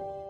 thank you